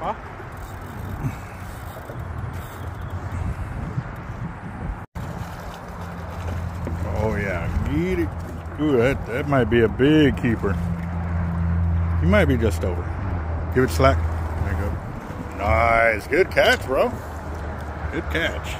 Huh? Oh yeah, get it. Ooh, that, that might be a big keeper. He might be just over. Give it slack. There you go. Nice. Good catch, bro. Good catch.